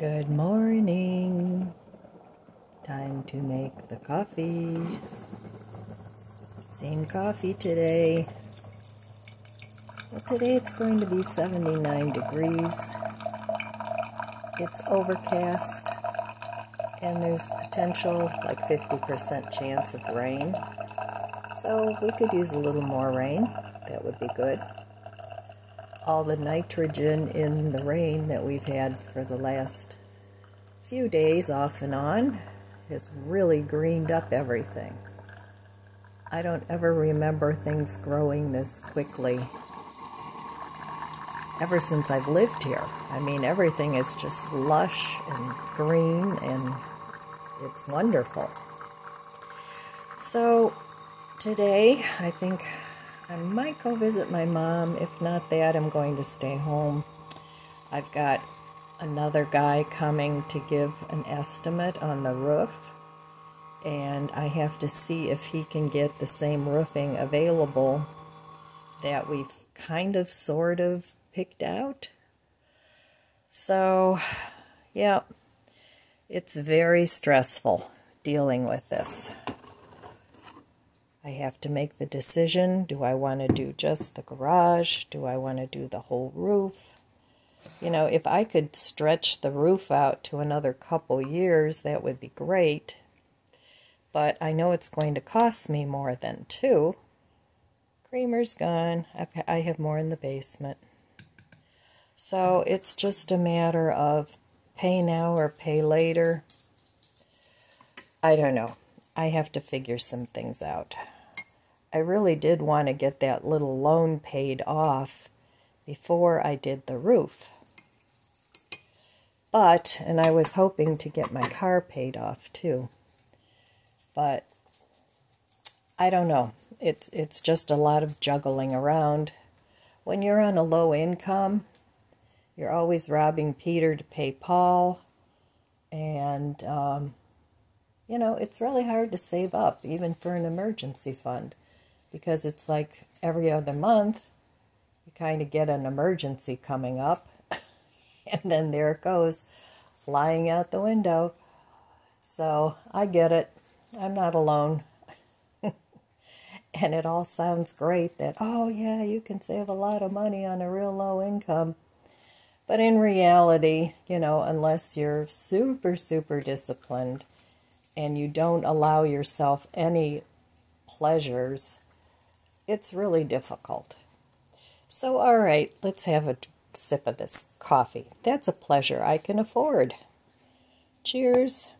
Good morning. Time to make the coffee. Same coffee today. Well, today it's going to be 79 degrees. It's overcast and there's potential like 50% chance of rain. So we could use a little more rain. That would be good all the nitrogen in the rain that we've had for the last few days off and on has really greened up everything. I don't ever remember things growing this quickly ever since I've lived here. I mean, everything is just lush and green and it's wonderful. So, today I think I might go visit my mom. If not that, I'm going to stay home. I've got another guy coming to give an estimate on the roof, and I have to see if he can get the same roofing available that we've kind of sort of picked out. So, yeah, it's very stressful dealing with this. I have to make the decision do I want to do just the garage? Do I want to do the whole roof? You know, if I could stretch the roof out to another couple years, that would be great. But I know it's going to cost me more than two. Creamer's gone. I have more in the basement. So it's just a matter of pay now or pay later. I don't know. I have to figure some things out. I really did want to get that little loan paid off before I did the roof. But, and I was hoping to get my car paid off too. But I don't know. It's it's just a lot of juggling around. When you're on a low income, you're always robbing Peter to pay Paul, and um, you know, it's really hard to save up, even for an emergency fund, because it's like every other month you kind of get an emergency coming up, and then there it goes, flying out the window. So I get it. I'm not alone. and it all sounds great that, oh, yeah, you can save a lot of money on a real low income. But in reality, you know, unless you're super, super disciplined, and you don't allow yourself any pleasures, it's really difficult. So, all right, let's have a sip of this coffee. That's a pleasure I can afford. Cheers.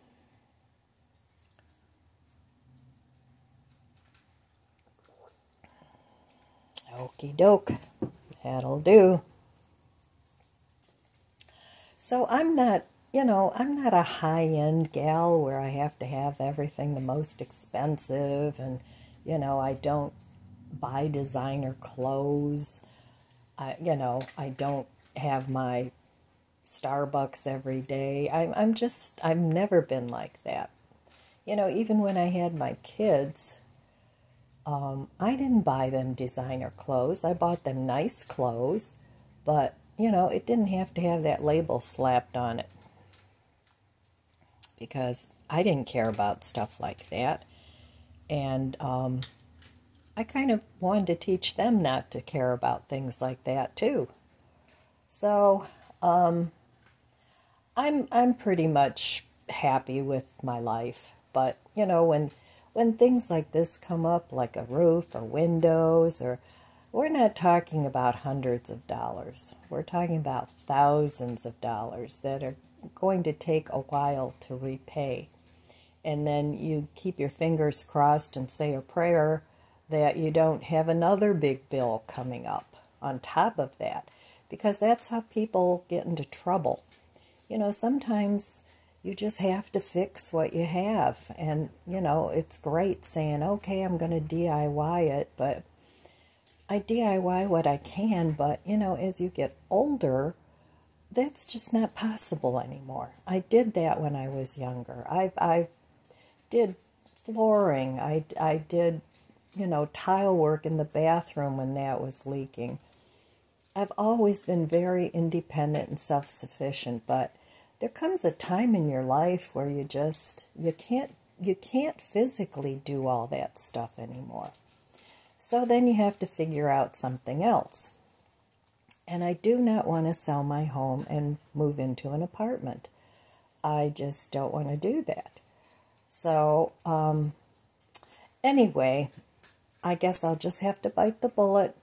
Okie doke. That'll do. So I'm not you know, I'm not a high end gal where I have to have everything the most expensive and, you know, I don't buy designer clothes. I, you know, I don't have my Starbucks every day. I, I'm just, I've never been like that. You know, even when I had my kids, um, I didn't buy them designer clothes. I bought them nice clothes, but, you know, it didn't have to have that label slapped on it because I didn't care about stuff like that. And um, I kind of wanted to teach them not to care about things like that too. So um, I'm I'm pretty much happy with my life. But you know when when things like this come up, like a roof or windows, or we're not talking about hundreds of dollars. We're talking about thousands of dollars that are going to take a while to repay. And then you keep your fingers crossed and say a prayer that you don't have another big bill coming up on top of that, because that's how people get into trouble. You know, sometimes you just have to fix what you have. And, you know, it's great saying, okay, I'm going to DIY it, but I DIY what I can. But, you know, as you get older, that's just not possible anymore. I did that when I was younger. I I did flooring. I I did you know tile work in the bathroom when that was leaking. I've always been very independent and self-sufficient, but there comes a time in your life where you just you can't you can't physically do all that stuff anymore. So then you have to figure out something else. And I do not want to sell my home and move into an apartment. I just don't want to do that. So, um, anyway, I guess I'll just have to bite the bullet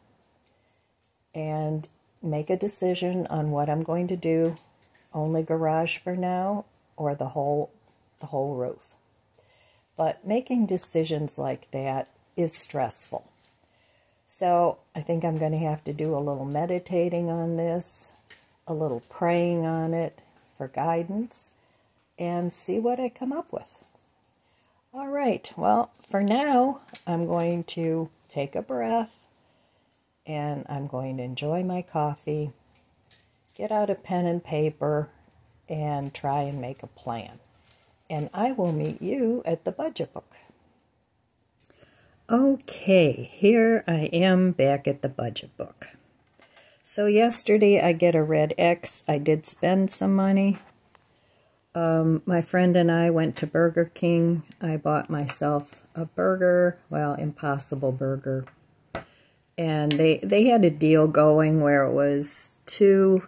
and make a decision on what I'm going to do. Only garage for now or the whole the whole roof. But making decisions like that is stressful. So I think I'm going to have to do a little meditating on this, a little praying on it for guidance, and see what I come up with. All right, well, for now, I'm going to take a breath and I'm going to enjoy my coffee, get out a pen and paper, and try and make a plan. And I will meet you at the budget book. Okay, here I am back at the budget book. So yesterday I get a red X. I did spend some money. Um, my friend and I went to Burger King. I bought myself a burger, well, Impossible Burger. And they, they had a deal going where it was two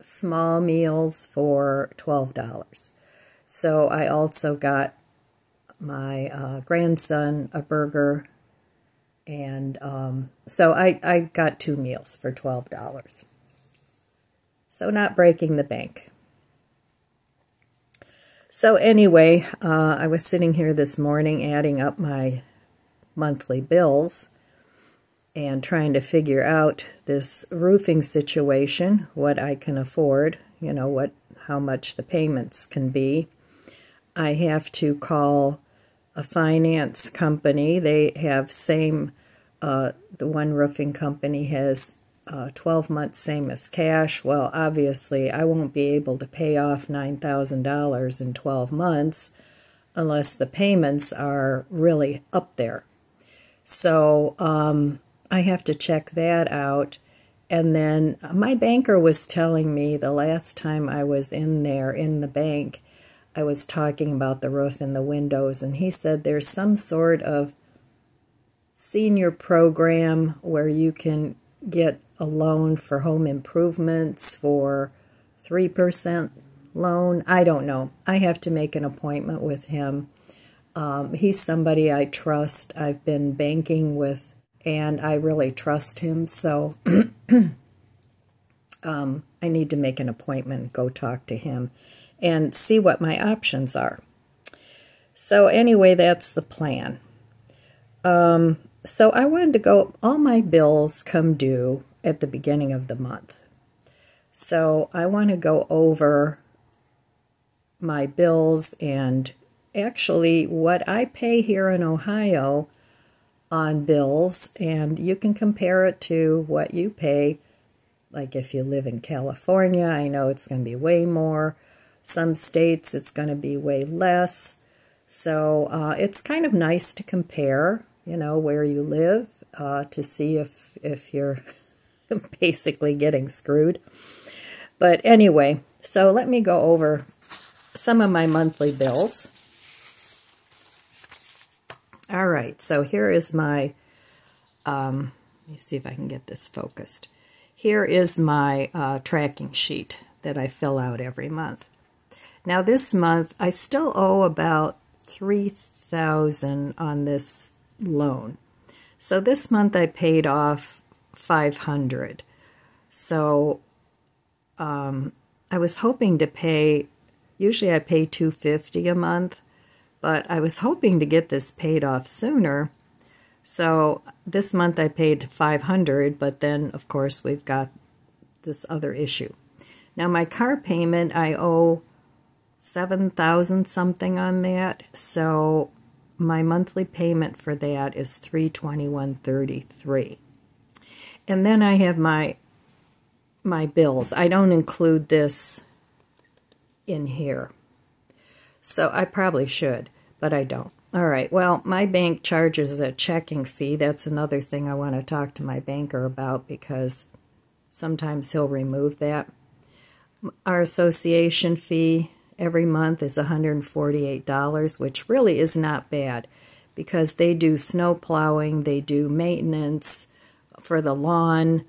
small meals for $12. So I also got my uh, grandson a burger. And um, so I, I got two meals for $12. So not breaking the bank. So anyway, uh, I was sitting here this morning adding up my monthly bills and trying to figure out this roofing situation, what I can afford, you know, what how much the payments can be. I have to call a finance company. They have same, uh, the one roofing company has uh, 12 months same as cash. Well, obviously, I won't be able to pay off $9,000 in 12 months unless the payments are really up there. So um, I have to check that out. And then my banker was telling me the last time I was in there in the bank, I was talking about the roof and the windows, and he said there's some sort of senior program where you can get a loan for home improvements for 3% loan. I don't know. I have to make an appointment with him. Um, he's somebody I trust. I've been banking with, and I really trust him. So um, I need to make an appointment, go talk to him, and see what my options are. So, anyway, that's the plan. Um, so, I wanted to go, all my bills come due at the beginning of the month. So I want to go over my bills and actually what I pay here in Ohio on bills, and you can compare it to what you pay. Like if you live in California, I know it's going to be way more. Some states, it's going to be way less. So uh, it's kind of nice to compare, you know, where you live uh, to see if if you're basically getting screwed. But anyway, so let me go over some of my monthly bills. All right, so here is my, um, let me see if I can get this focused. Here is my uh, tracking sheet that I fill out every month. Now this month, I still owe about 3000 on this loan. So this month I paid off 500 so um, I was hoping to pay, usually I pay 250 a month, but I was hoping to get this paid off sooner. So this month I paid 500, but then of course we've got this other issue. Now my car payment, I owe 7,000 something on that. So my monthly payment for that is 321.33. And then I have my my bills. I don't include this in here. So I probably should, but I don't. All right, well, my bank charges a checking fee. That's another thing I want to talk to my banker about because sometimes he'll remove that. Our association fee every month is $148, which really is not bad because they do snow plowing, they do maintenance for the lawn,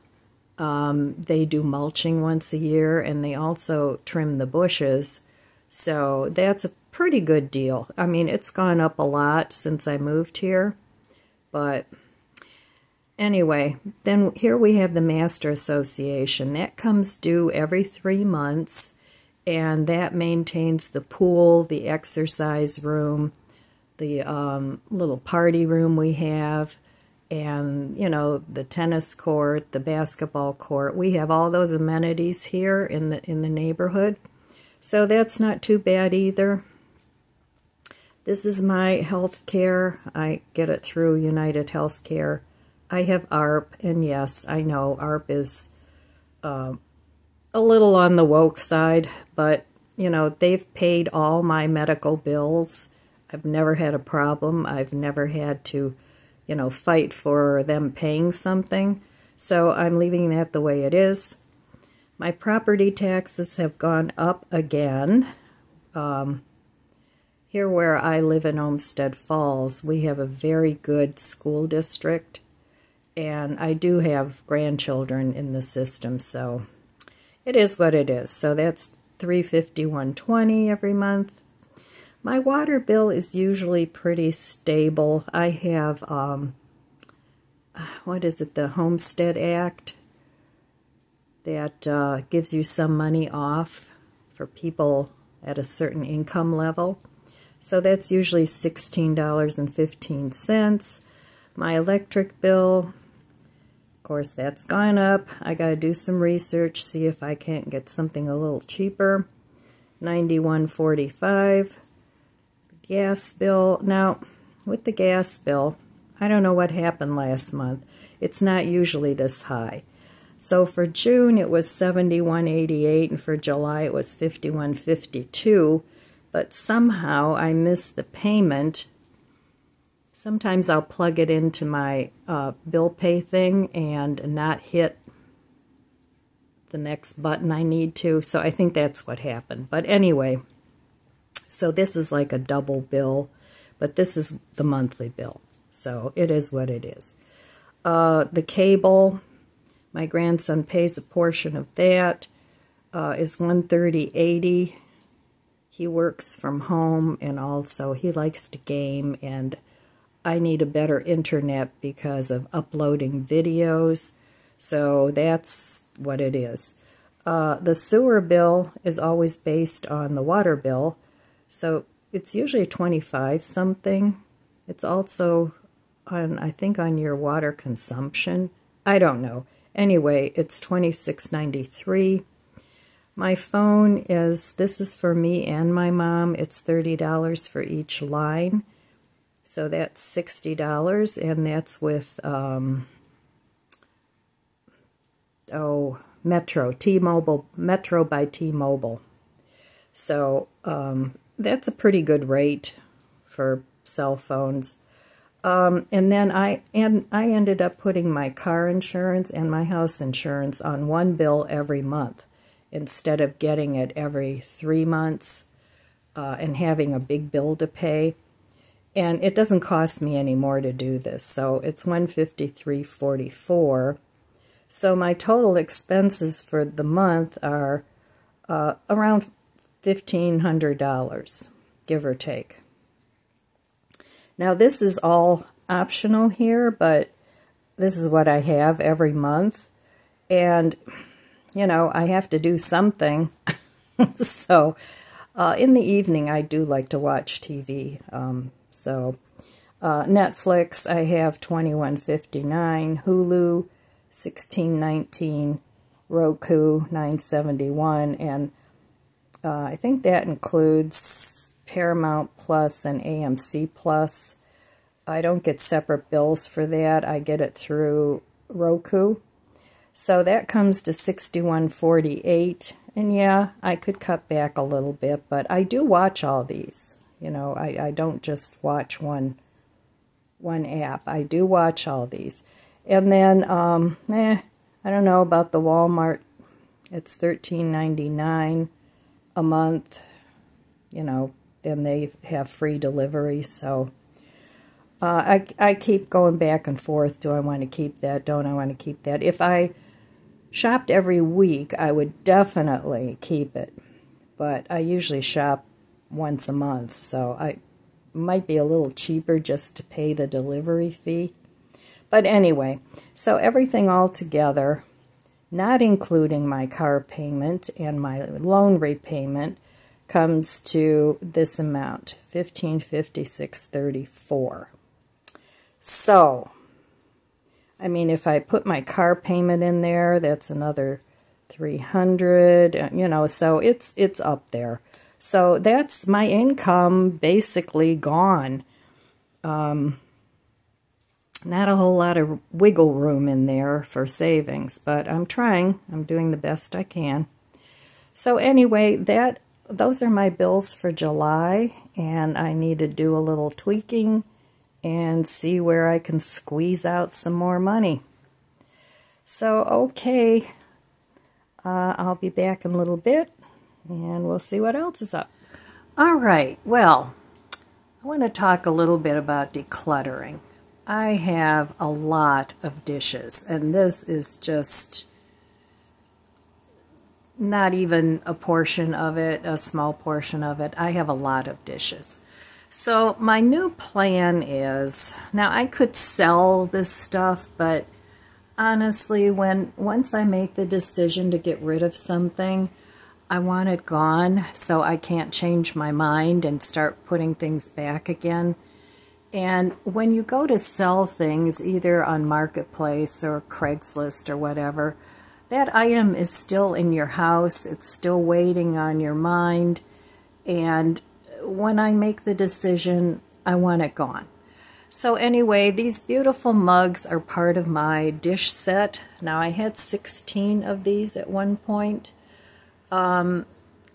um, they do mulching once a year, and they also trim the bushes. So that's a pretty good deal. I mean, it's gone up a lot since I moved here, but anyway, then here we have the Master Association. That comes due every three months, and that maintains the pool, the exercise room, the um, little party room we have, and you know the tennis court, the basketball court. We have all those amenities here in the in the neighborhood, so that's not too bad either. This is my health care. I get it through United Healthcare. I have AARP, and yes, I know AARP is uh, a little on the woke side, but you know they've paid all my medical bills. I've never had a problem. I've never had to, you know, fight for them paying something. So I'm leaving that the way it is. My property taxes have gone up again. Um, here where I live in Olmsted Falls, we have a very good school district, and I do have grandchildren in the system, so it is what it is. So that's 351.20 every month. My water bill is usually pretty stable. I have um, what is it, the Homestead Act that uh, gives you some money off for people at a certain income level. So that's usually $16.15. My electric bill, of course, that's gone up. I got to do some research, see if I can't get something a little cheaper. 91.45. Gas bill. Now, with the gas bill, I don't know what happened last month. It's not usually this high. So for June it was 71.88 and for July it was 51.52 but somehow I missed the payment. Sometimes I'll plug it into my uh, bill pay thing and not hit the next button I need to. So I think that's what happened. But anyway, so this is like a double bill, but this is the monthly bill. So it is what it is. Uh, the cable, my grandson pays a portion of that. Uh, is 130.80 he works from home and also he likes to game and I need a better internet because of uploading videos. So that's what it is. Uh, the sewer bill is always based on the water bill. So it's usually 25 something. It's also on, I think, on your water consumption. I don't know. Anyway, it's 26.93. My phone is, this is for me and my mom. It's $30 for each line. So that's $60, and that's with, um, oh, Metro, T-Mobile, Metro by T-Mobile. So um, that's a pretty good rate for cell phones. Um, and then I and I ended up putting my car insurance and my house insurance on one bill every month instead of getting it every three months uh, and having a big bill to pay. And it doesn't cost me any more to do this, so it's 153.44. So my total expenses for the month are uh, around $1,500, give or take. Now this is all optional here, but this is what I have every month. And you know, I have to do something. so uh, in the evening, I do like to watch TV. Um, so uh, Netflix, I have 2159, Hulu, 1619, Roku, 971, and uh, I think that includes Paramount Plus and AMC Plus. I don't get separate bills for that. I get it through Roku. So that comes to 61.48. And yeah, I could cut back a little bit, but I do watch all these. You know, I, I don't just watch one one app. I do watch all these. And then, um, eh, I don't know about the Walmart It's $13.99 a month. You know, then they have free delivery. So uh, I, I keep going back and forth. Do I want to keep that? Don't I want to keep that? If I shopped every week, I would definitely keep it. But I usually shop once a month, so I might be a little cheaper just to pay the delivery fee. But anyway, so everything all together, not including my car payment and my loan repayment, comes to this amount, 1556.34. So, I mean, if I put my car payment in there, that's another 300, uh, you know, so it's it's up there. So that's my income basically gone. Um, not a whole lot of wiggle room in there for savings, but I'm trying. I'm doing the best I can. So anyway, that those are my bills for July, and I need to do a little tweaking and see where I can squeeze out some more money. So, okay, uh, I'll be back in a little bit, and we'll see what else is up. All right, well, I want to talk a little bit about decluttering. I have a lot of dishes, and this is just not even a portion of it, a small portion of it. I have a lot of dishes. So my new plan is, now I could sell this stuff, but honestly, when once I make the decision to get rid of something, I want it gone so I can't change my mind and start putting things back again. And when you go to sell things, either on Marketplace or Craigslist or whatever, that item is still in your house. It's still waiting on your mind. And when I make the decision, I want it gone. So anyway, these beautiful mugs are part of my dish set. Now I had 16 of these at one point. Um,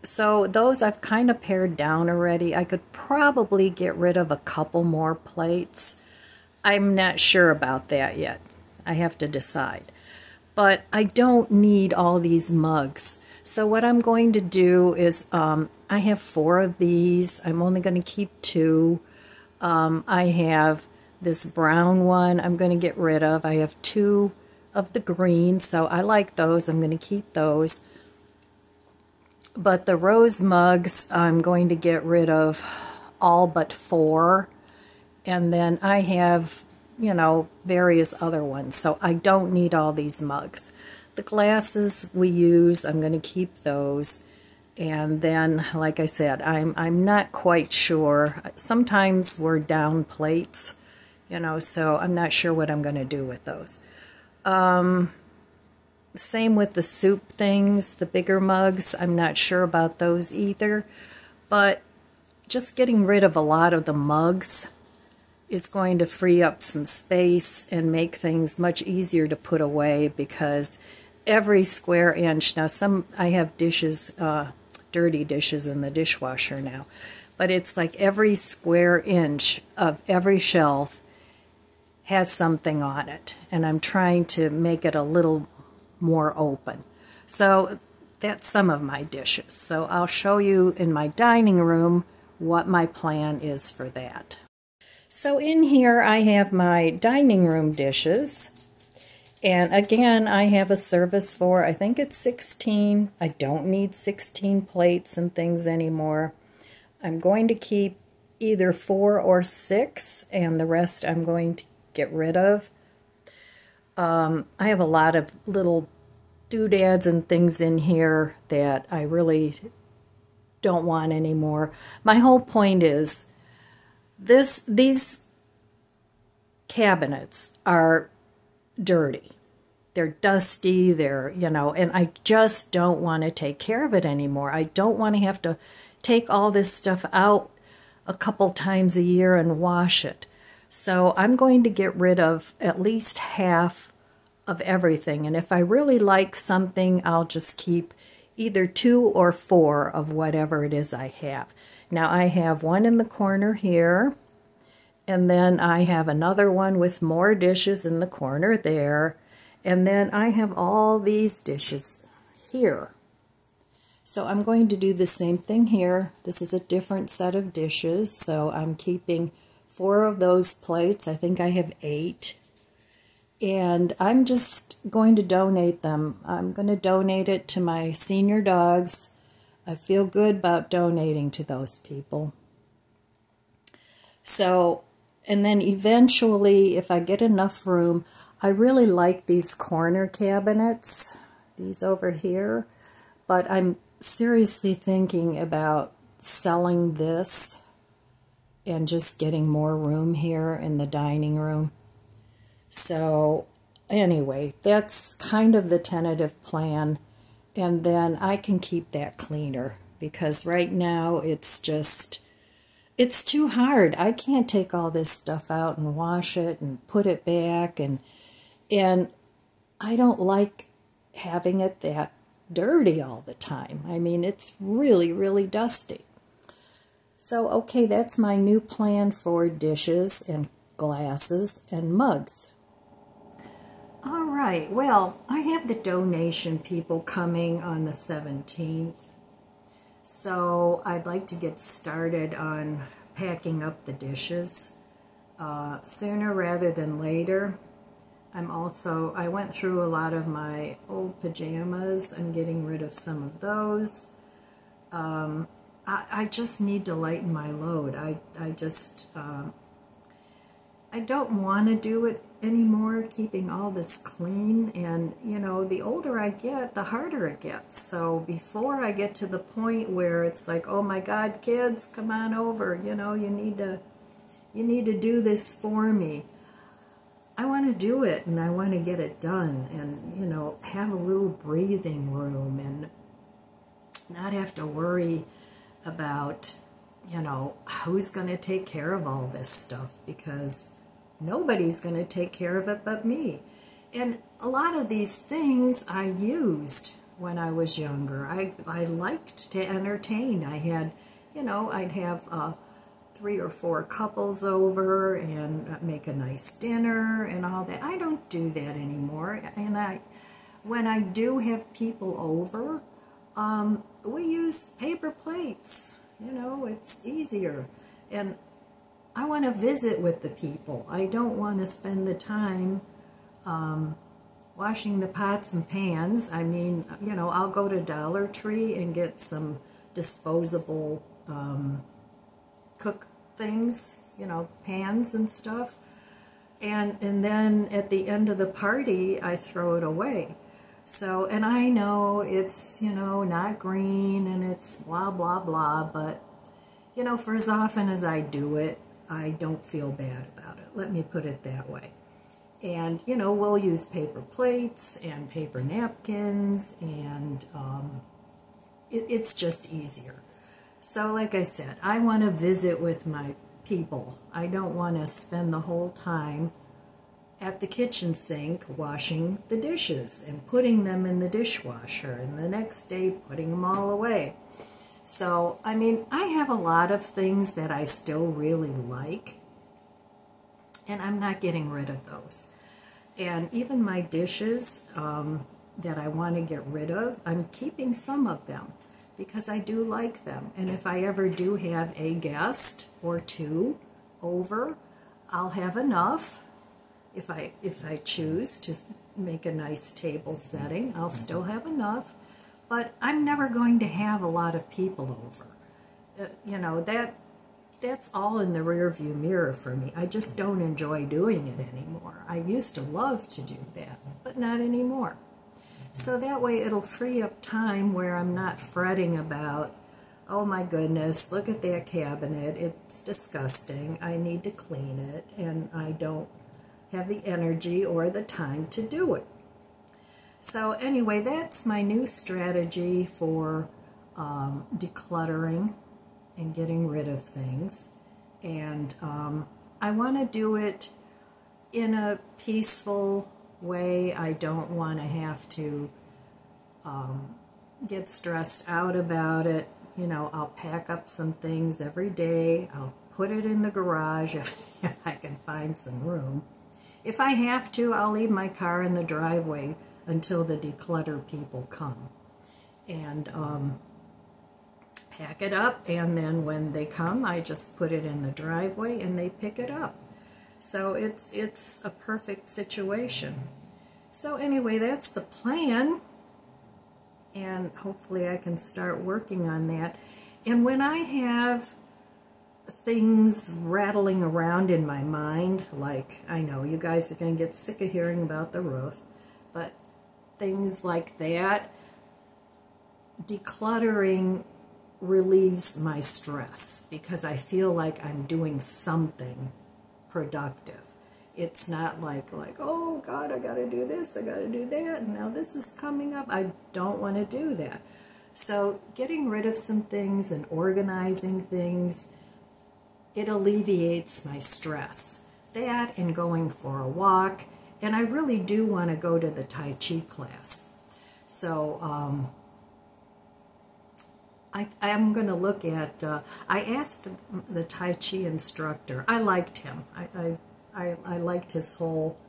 so those I've kind of pared down already. I could probably get rid of a couple more plates. I'm not sure about that yet. I have to decide. But I don't need all these mugs. So what I'm going to do is um, I have four of these. I'm only going to keep two. Um, I have this brown one I'm going to get rid of. I have two of the green, so I like those. I'm going to keep those. But the rose mugs, I'm going to get rid of all but four. And then I have, you know, various other ones. So I don't need all these mugs. The glasses we use, I'm going to keep those. And then, like I said, I'm, I'm not quite sure. Sometimes we're down plates, you know, so I'm not sure what I'm going to do with those. Um, same with the soup things, the bigger mugs. I'm not sure about those either. But just getting rid of a lot of the mugs is going to free up some space and make things much easier to put away because every square inch, now some, I have dishes, uh, dirty dishes in the dishwasher now, but it's like every square inch of every shelf has something on it. And I'm trying to make it a little more open. So that's some of my dishes. So I'll show you in my dining room what my plan is for that. So in here I have my dining room dishes. And again, I have a service for, I think it's 16. I don't need 16 plates and things anymore. I'm going to keep either four or six, and the rest I'm going to get rid of. Um, I have a lot of little doodads and things in here that I really don't want anymore. My whole point is this these cabinets are dirty. They're dusty, they're, you know, and I just don't want to take care of it anymore. I don't want to have to take all this stuff out a couple times a year and wash it. So I'm going to get rid of at least half of everything. And if I really like something, I'll just keep either two or four of whatever it is I have. Now I have one in the corner here, and then I have another one with more dishes in the corner there, and then I have all these dishes here. So I'm going to do the same thing here. This is a different set of dishes, so I'm keeping four of those plates. I think I have eight. And I'm just going to donate them. I'm going to donate it to my senior dogs. I feel good about donating to those people. So, and then eventually, if I get enough room, I really like these corner cabinets, these over here, but I'm seriously thinking about selling this and just getting more room here in the dining room. So anyway, that's kind of the tentative plan. And then I can keep that cleaner because right now it's just, it's too hard. I can't take all this stuff out and wash it and put it back. And, and I don't like having it that dirty all the time. I mean, it's really, really dusty. So, okay, that's my new plan for dishes and glasses and mugs. All right, well, I have the donation people coming on the 17th. So I'd like to get started on packing up the dishes uh, sooner rather than later. I'm also, I went through a lot of my old pajamas. I'm getting rid of some of those. Um, I, I, just need to lighten my load. I, I just, um, I don't want to do it anymore, keeping all this clean. And, you know, the older I get, the harder it gets. So before I get to the point where it's like, oh my God, kids, come on over. You know, you need to, you need to do this for me. I want to do it and I want to get it done and, you know, have a little breathing room and not have to worry about, you know, who's going to take care of all this stuff because nobody's going to take care of it but me. And a lot of these things I used when I was younger. I, I liked to entertain. I had, you know, I'd have uh, three or four couples over and make a nice dinner and all that. I don't do that anymore. And I, when I do have people over, um, we use paper plates. You know, it's easier. And I want to visit with the people. I don't want to spend the time um, washing the pots and pans. I mean, you know, I'll go to Dollar Tree and get some disposable um, cook things, you know, pans and stuff. And, and then at the end of the party, I throw it away. So, and I know it's, you know, not green and it's blah, blah, blah, but, you know, for as often as I do it, I don't feel bad about it. Let me put it that way. And, you know, we'll use paper plates and paper napkins, and um, it, it's just easier. So, like I said, I want to visit with my people. I don't want to spend the whole time at the kitchen sink washing the dishes and putting them in the dishwasher and the next day putting them all away. So, I mean, I have a lot of things that I still really like, and I'm not getting rid of those. And even my dishes um, that I want to get rid of, I'm keeping some of them because I do like them. And if I ever do have a guest or two over, I'll have enough. If I if I choose to make a nice table setting, I'll still have enough. But I'm never going to have a lot of people over. Uh, you know that that's all in the rearview mirror for me. I just don't enjoy doing it anymore. I used to love to do that, but not anymore. So that way it'll free up time where I'm not fretting about, oh my goodness, look at that cabinet. It's disgusting. I need to clean it. And I don't have the energy or the time to do it. So anyway, that's my new strategy for um, decluttering and getting rid of things. And um, I want to do it in a peaceful way. I don't want to have to um, get stressed out about it. You know, I'll pack up some things every day. I'll put it in the garage if, if I can find some room. If I have to, I'll leave my car in the driveway until the declutter people come. and um, pack it up. And then when they come, I just put it in the driveway and they pick it up. So it's, it's a perfect situation. So anyway, that's the plan. And hopefully I can start working on that. And when I have things rattling around in my mind, like I know you guys are going to get sick of hearing about the roof, but things like that, decluttering relieves my stress because I feel like I'm doing something productive. It's not like like oh God, I got to do this, I got to do that, and now this is coming up. I don't want to do that. So getting rid of some things and organizing things, it alleviates my stress. That and going for a walk, and I really do want to go to the Tai Chi class. So um, I, am going to look at, uh, I asked the Tai Chi instructor, I liked him. I, I, I, I liked his whole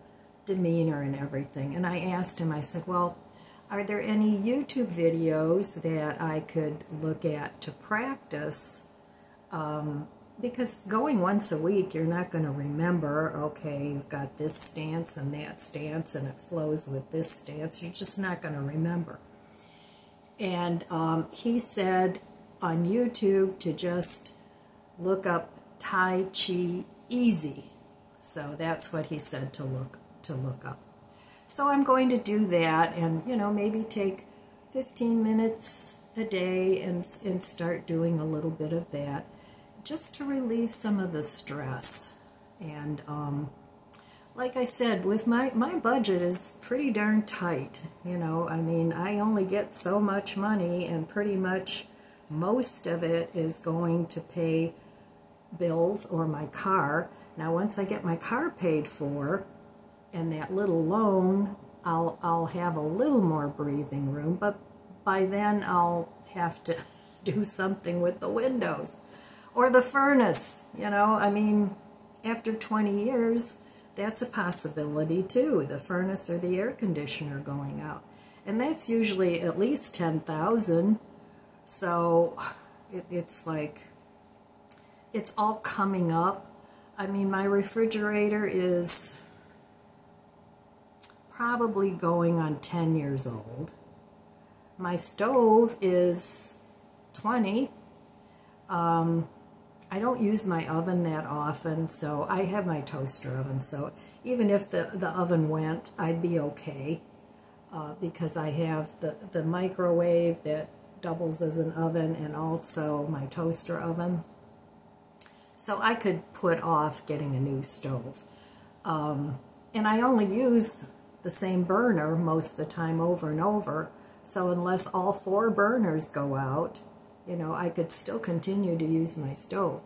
demeanor and everything. And I asked him, I said, well, are there any YouTube videos that I could look at to practice? Um, because going once a week, you're not going to remember, okay, you've got this stance and that stance, and it flows with this stance. You're just not going to remember. And um, he said on YouTube to just look up Tai Chi Easy. So that's what he said to look to look up. So I'm going to do that and, you know, maybe take 15 minutes a day and, and start doing a little bit of that just to relieve some of the stress. And um, like I said, with my, my budget is pretty darn tight. You know, I mean, I only get so much money and pretty much most of it is going to pay bills or my car. Now, once I get my car paid for and that little loan, I'll, I'll have a little more breathing room, but by then I'll have to do something with the windows or the furnace. You know, I mean, after 20 years, that's a possibility too, the furnace or the air conditioner going out. And that's usually at least 10,000. So it, it's like, it's all coming up. I mean, my refrigerator is probably going on 10 years old. My stove is 20. Um, I don't use my oven that often, so I have my toaster oven. So even if the, the oven went, I'd be okay uh, because I have the, the microwave that doubles as an oven and also my toaster oven. So I could put off getting a new stove. Um, and I only use the same burner most of the time over and over. So unless all four burners go out, you know, I could still continue to use my stove.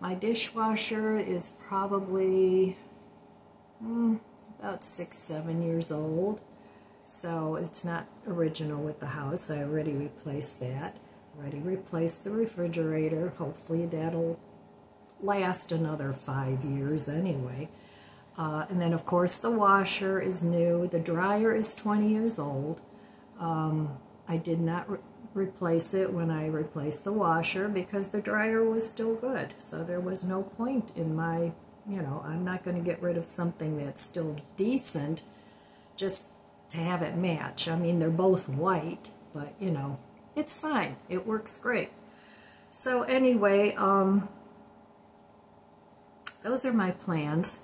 My dishwasher is probably mm, about six, seven years old. So it's not original with the house. I already replaced that. Already replaced the refrigerator. Hopefully that'll last another five years anyway. Uh, and then, of course, the washer is new. The dryer is 20 years old. Um, I did not replace it when I replaced the washer because the dryer was still good. So there was no point in my, you know, I'm not going to get rid of something that's still decent just to have it match. I mean, they're both white, but, you know, it's fine. It works great. So anyway, um, those are my plans.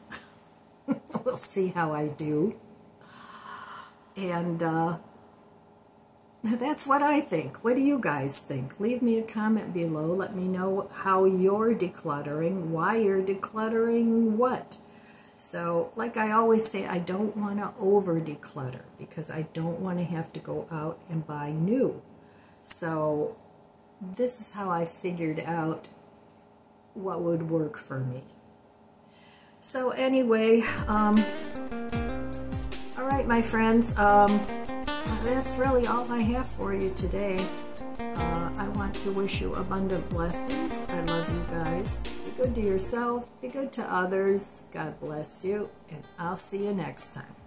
we'll see how I do. And, uh, that's what I think. What do you guys think? Leave me a comment below. Let me know how you're decluttering, why you're decluttering what. So, like I always say, I don't want to over declutter because I don't want to have to go out and buy new. So, this is how I figured out what would work for me. So, anyway, um, all right, my friends. Um, that's really all I have for you today. Uh, I want to wish you abundant blessings. I love you guys. Be good to yourself. Be good to others. God bless you. And I'll see you next time.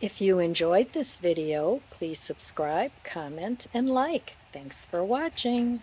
If you enjoyed this video, please subscribe, comment, and like. Thanks for watching.